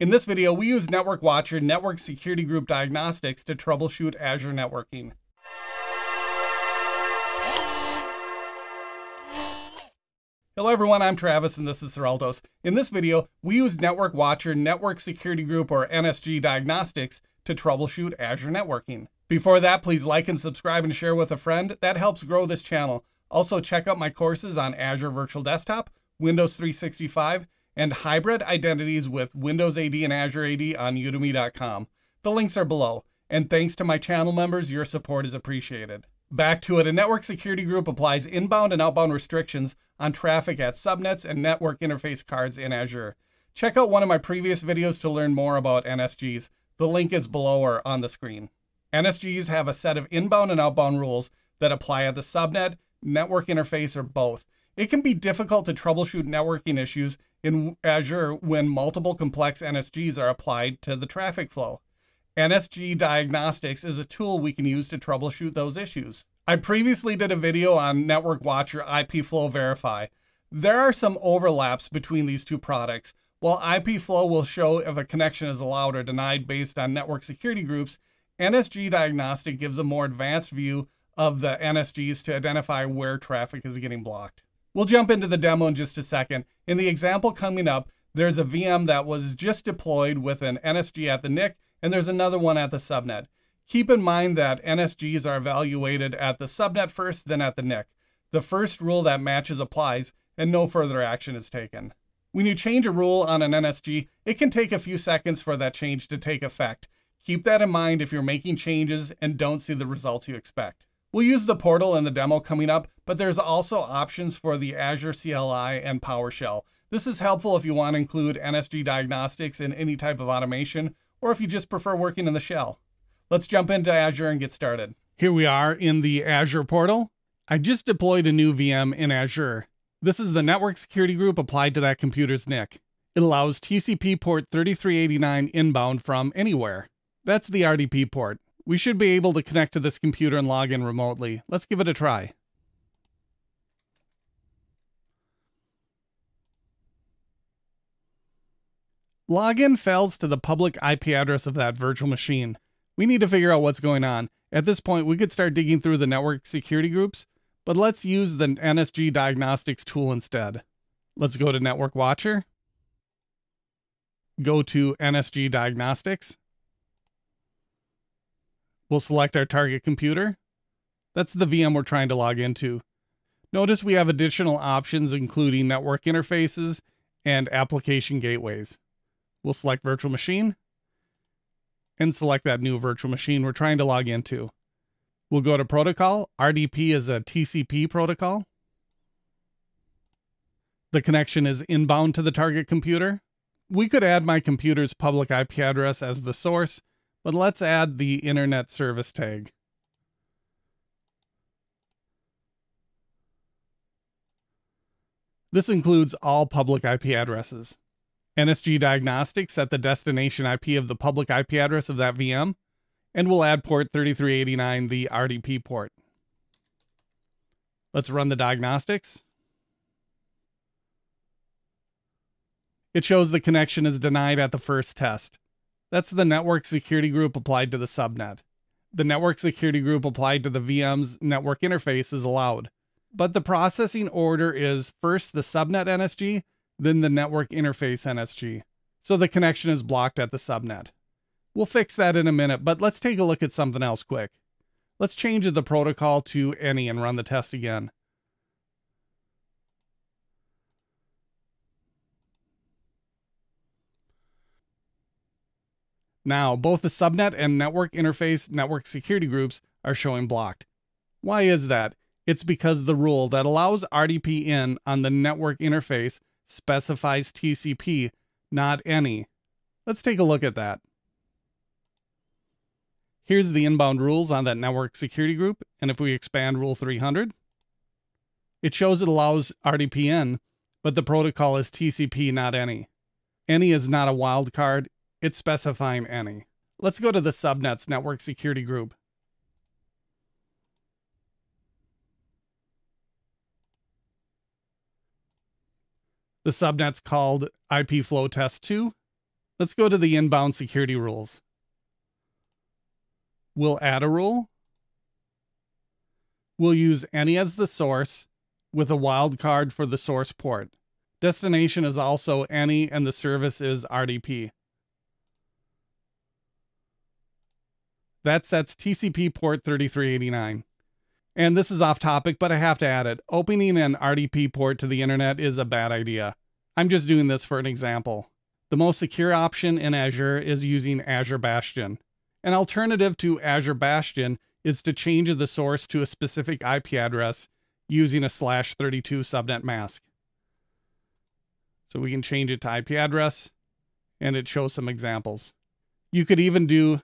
In this video, we use Network Watcher Network Security Group Diagnostics to troubleshoot Azure networking. Hello everyone, I'm Travis and this is Ciraltos. In this video, we use Network Watcher Network Security Group or NSG Diagnostics to troubleshoot Azure networking. Before that, please like and subscribe and share with a friend. That helps grow this channel. Also, check out my courses on Azure Virtual Desktop, Windows 365, and hybrid identities with Windows AD and Azure AD on udemy.com. The links are below. And thanks to my channel members, your support is appreciated. Back to it, a network security group applies inbound and outbound restrictions on traffic at subnets and network interface cards in Azure. Check out one of my previous videos to learn more about NSGs. The link is below or on the screen. NSGs have a set of inbound and outbound rules that apply at the subnet, network interface, or both. It can be difficult to troubleshoot networking issues in Azure when multiple complex NSGs are applied to the traffic flow. NSG Diagnostics is a tool we can use to troubleshoot those issues. I previously did a video on Network Watcher IP Flow Verify. There are some overlaps between these two products. While IP Flow will show if a connection is allowed or denied based on network security groups, NSG Diagnostic gives a more advanced view of the NSGs to identify where traffic is getting blocked. We'll jump into the demo in just a second. In the example coming up, there's a VM that was just deployed with an NSG at the NIC and there's another one at the subnet. Keep in mind that NSGs are evaluated at the subnet first, then at the NIC. The first rule that matches applies, and no further action is taken. When you change a rule on an NSG, it can take a few seconds for that change to take effect. Keep that in mind if you're making changes and don't see the results you expect. We'll use the portal in the demo coming up, but there's also options for the Azure CLI and PowerShell. This is helpful if you want to include NSG diagnostics in any type of automation or if you just prefer working in the shell. Let's jump into Azure and get started. Here we are in the Azure portal. I just deployed a new VM in Azure. This is the network security group applied to that computer's NIC. It allows TCP port 3389 inbound from anywhere. That's the RDP port. We should be able to connect to this computer and log in remotely. Let's give it a try. Login fails to the public IP address of that virtual machine. We need to figure out what's going on. At this point, we could start digging through the network security groups, but let's use the NSG diagnostics tool instead. Let's go to Network Watcher, go to NSG Diagnostics. We'll select our target computer. That's the VM we're trying to log into. Notice we have additional options including network interfaces and application gateways. We'll select virtual machine and select that new virtual machine we're trying to log into. We'll go to protocol. RDP is a TCP protocol. The connection is inbound to the target computer. We could add my computer's public IP address as the source, but let's add the internet service tag. This includes all public IP addresses. NSG Diagnostics set the destination IP of the public IP address of that VM, and we'll add port 3389, the RDP port. Let's run the diagnostics. It shows the connection is denied at the first test. That's the network security group applied to the subnet. The network security group applied to the VM's network interface is allowed. But the processing order is first the subnet NSG, then the network interface NSG. So the connection is blocked at the subnet. We'll fix that in a minute, but let's take a look at something else quick. Let's change the protocol to any and run the test again. Now, both the subnet and network interface network security groups are showing blocked. Why is that? It's because the rule that allows RDP in on the network interface specifies TCP, not any. Let's take a look at that. Here's the inbound rules on that network security group, and if we expand Rule 300, it shows it allows RDP in, but the protocol is TCP, not any. Any is not a wildcard, it's specifying any. Let's go to the subnets network security group. The subnet's called IP flow test 2. Let's go to the inbound security rules. We'll add a rule. We'll use any as the source with a wildcard for the source port. Destination is also any and the service is RDP. That sets TCP port 3389. And this is off topic, but I have to add it. Opening an RDP port to the internet is a bad idea. I'm just doing this for an example. The most secure option in Azure is using Azure Bastion. An alternative to Azure Bastion is to change the source to a specific IP address using a slash 32 subnet mask. So we can change it to IP address and it shows some examples. You could even do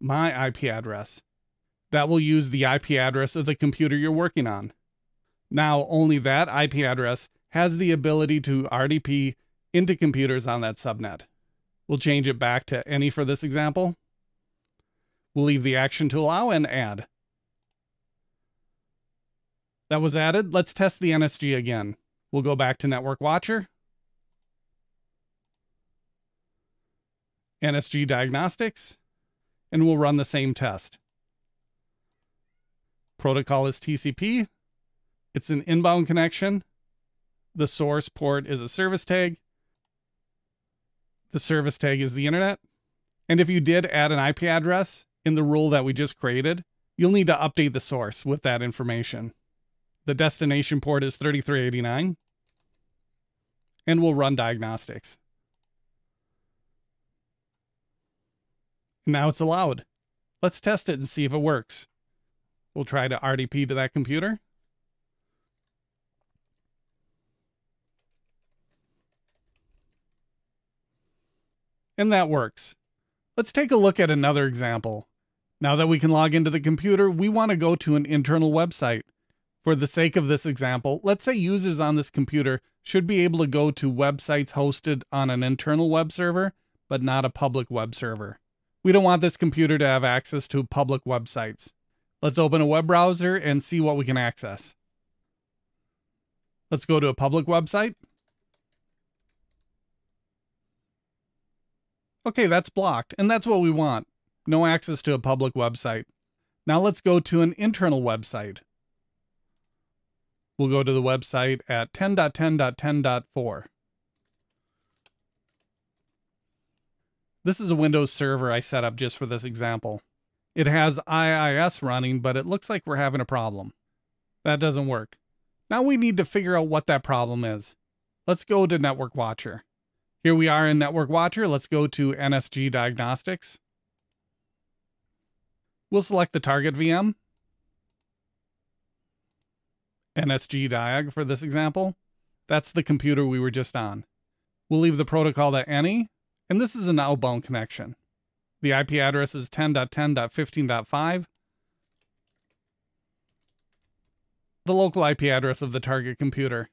my IP address. That will use the IP address of the computer you're working on. Now, only that IP address has the ability to RDP into computers on that subnet. We'll change it back to any for this example. We'll leave the action to allow and add. That was added. Let's test the NSG again. We'll go back to Network Watcher. NSG Diagnostics, and we'll run the same test. Protocol is TCP. It's an inbound connection. The source port is a service tag. The service tag is the internet. And if you did add an IP address in the rule that we just created, you'll need to update the source with that information. The destination port is 3389. And we'll run diagnostics. Now it's allowed. Let's test it and see if it works. We'll try to RDP to that computer. And that works. Let's take a look at another example. Now that we can log into the computer, we want to go to an internal website. For the sake of this example, let's say users on this computer should be able to go to websites hosted on an internal web server, but not a public web server. We don't want this computer to have access to public websites. Let's open a web browser and see what we can access. Let's go to a public website. Okay, that's blocked, and that's what we want. No access to a public website. Now let's go to an internal website. We'll go to the website at 10.10.10.4. This is a Windows server I set up just for this example. It has IIS running, but it looks like we're having a problem. That doesn't work. Now we need to figure out what that problem is. Let's go to Network Watcher. Here we are in Network Watcher. Let's go to NSG Diagnostics. We'll select the target VM. NSG Diag for this example. That's the computer we were just on. We'll leave the protocol to any and this is an outbound connection. The IP address is 10.10.15.5. The local IP address of the target computer.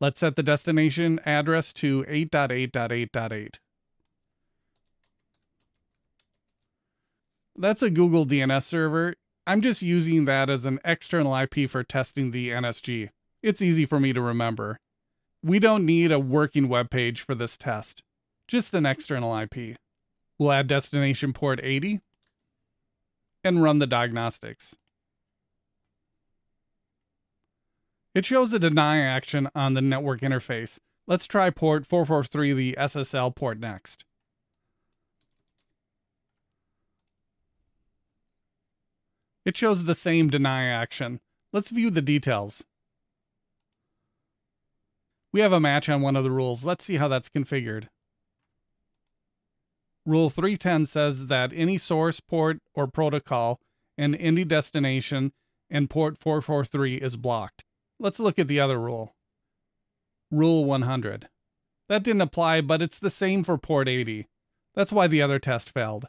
Let's set the destination address to 8.8.8.8. That's a Google DNS server. I'm just using that as an external IP for testing the NSG. It's easy for me to remember. We don't need a working web page for this test just an external IP. We'll add destination port 80 and run the diagnostics. It shows a deny action on the network interface. Let's try port 443, the SSL port next. It shows the same deny action. Let's view the details. We have a match on one of the rules. Let's see how that's configured. Rule 310 says that any source port or protocol and any destination and port 443 is blocked. Let's look at the other rule. Rule 100. That didn't apply, but it's the same for port 80. That's why the other test failed.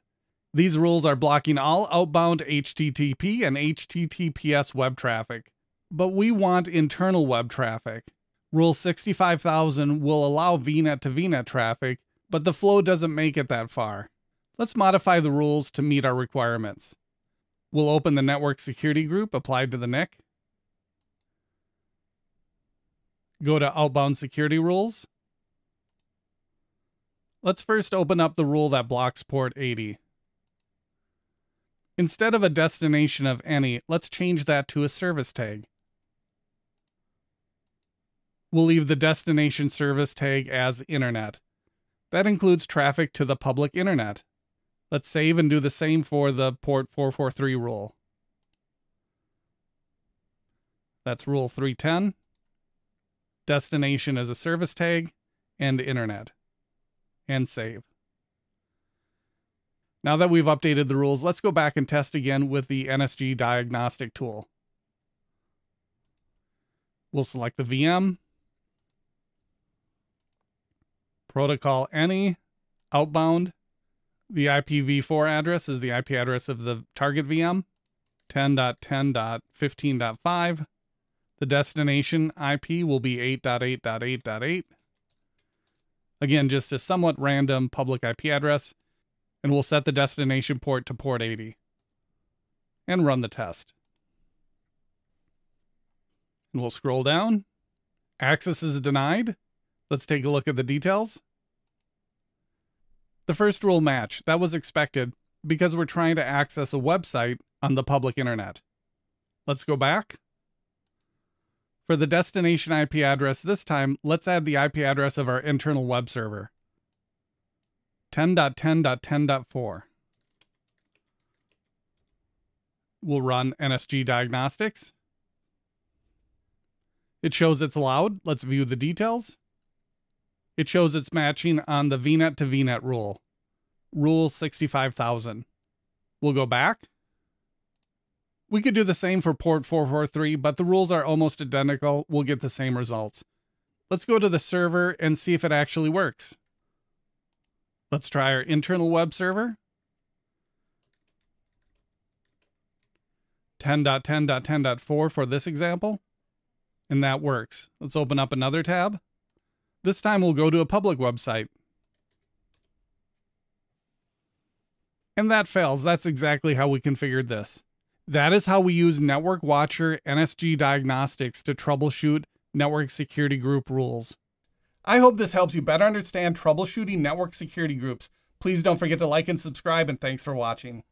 These rules are blocking all outbound HTTP and HTTPS web traffic. But we want internal web traffic. Rule 65000 will allow VNet to VNet traffic, but the flow doesn't make it that far. Let's modify the rules to meet our requirements. We'll open the network security group applied to the NIC. Go to outbound security rules. Let's first open up the rule that blocks port 80. Instead of a destination of any, let's change that to a service tag. We'll leave the destination service tag as internet. That includes traffic to the public internet. Let's save and do the same for the port 443 rule. That's rule 310. Destination as a service tag and internet. And save. Now that we've updated the rules, let's go back and test again with the NSG diagnostic tool. We'll select the VM, protocol any, outbound. The IPv4 address is the IP address of the target VM, 10.10.15.5. The destination IP will be 8.8.8.8. Again, just a somewhat random public IP address and we'll set the destination port to port 80 and run the test. And we'll scroll down. Access is denied. Let's take a look at the details. The first rule match. That was expected because we're trying to access a website on the public internet. Let's go back. For the destination IP address this time, let's add the IP address of our internal web server. 10.10.10.4. We'll run NSG diagnostics. It shows it's allowed. Let's view the details. It shows it's matching on the VNet to VNet rule. Rule 65,000. We'll go back. We could do the same for port 443, but the rules are almost identical. We'll get the same results. Let's go to the server and see if it actually works. Let's try our internal web server. 10.10.10.4 for this example. And that works. Let's open up another tab. This time we'll go to a public website. And that fails. That's exactly how we configured this. That is how we use Network Watcher NSG Diagnostics to troubleshoot network security group rules. I hope this helps you better understand troubleshooting network security groups. Please don't forget to like and subscribe, and thanks for watching.